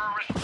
terrorist